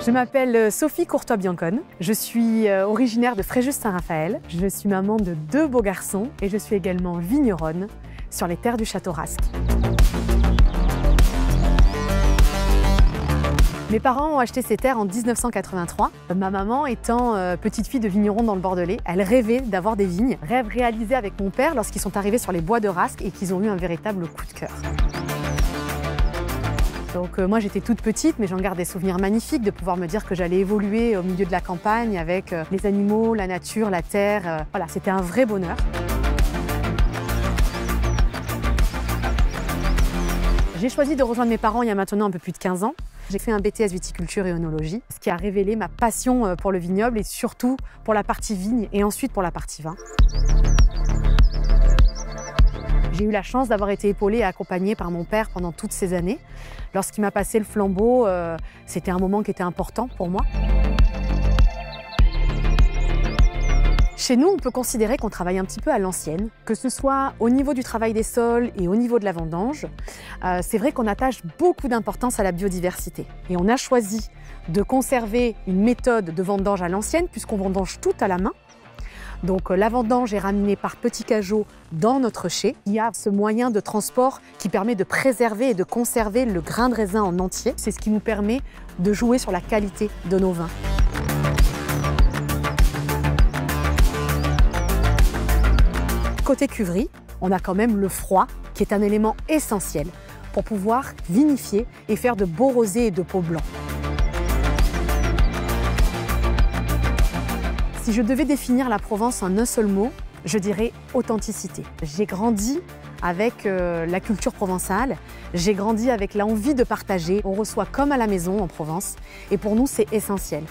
Je m'appelle Sophie Courtois-Biancone. Je suis euh, originaire de Fréjus-Saint-Raphaël. Je suis maman de deux beaux garçons et je suis également vigneronne sur les terres du Château Rasque. Mes parents ont acheté ces terres en 1983. Ma maman étant euh, petite fille de vigneron dans le Bordelais, elle rêvait d'avoir des vignes. Rêve réalisé avec mon père lorsqu'ils sont arrivés sur les bois de Rasque et qu'ils ont eu un véritable coup de cœur. Donc euh, moi j'étais toute petite mais j'en garde des souvenirs magnifiques de pouvoir me dire que j'allais évoluer au milieu de la campagne avec euh, les animaux, la nature, la terre. Voilà, c'était un vrai bonheur. J'ai choisi de rejoindre mes parents il y a maintenant un peu plus de 15 ans. J'ai fait un BTS viticulture et onologie, ce qui a révélé ma passion euh, pour le vignoble et surtout pour la partie vigne et ensuite pour la partie vin. J'ai eu la chance d'avoir été épaulée et accompagnée par mon père pendant toutes ces années. Lorsqu'il m'a passé le flambeau, euh, c'était un moment qui était important pour moi. Chez nous, on peut considérer qu'on travaille un petit peu à l'ancienne, que ce soit au niveau du travail des sols et au niveau de la vendange. Euh, c'est vrai qu'on attache beaucoup d'importance à la biodiversité. Et on a choisi de conserver une méthode de vendange à l'ancienne, puisqu'on vendange tout à la main. Donc euh, la vendange est ramenée par petits cajots dans notre chai. Il y a ce moyen de transport qui permet de préserver et de conserver le grain de raisin en entier. C'est ce qui nous permet de jouer sur la qualité de nos vins. Côté cuverie, on a quand même le froid qui est un élément essentiel pour pouvoir vinifier et faire de beaux rosés et de peaux blancs. Si je devais définir la Provence en un seul mot, je dirais authenticité. J'ai grandi avec euh, la culture provençale, j'ai grandi avec l'envie de partager. On reçoit comme à la maison en Provence et pour nous c'est essentiel.